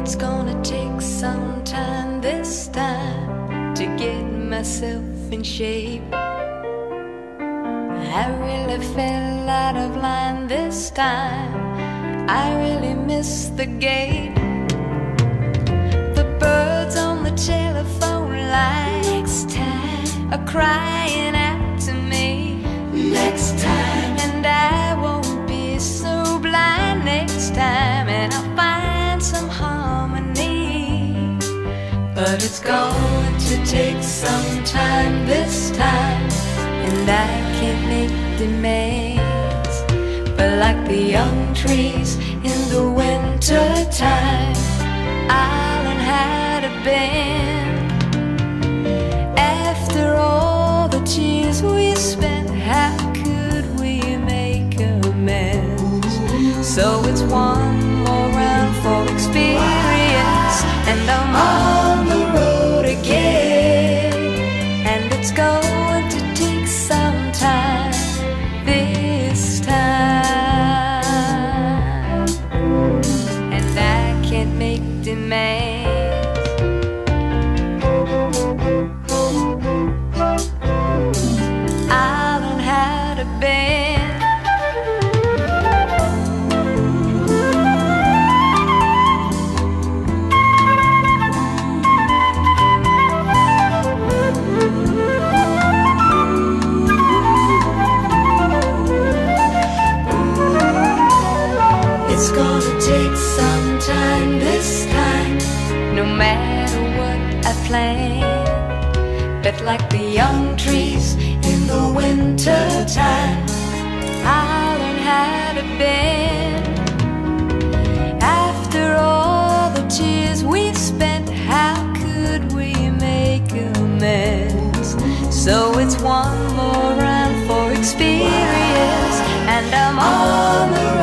It's gonna take some time this time to get myself in shape. I really fell out of line this time. I really missed the gate. The birds on the telephone likes time are crying out to me. Next time, But it's going to take some time this time, and I can't make demands. But like the young trees in the winter time, I'll how to bend. After all the tears we spent, how could we make amends? So it's one demands. I learn how to bend. like the young trees in the winter time. I learned how to bend. After all the tears we've spent, how could we make amends? So it's one more round for experience, and I'm on the road.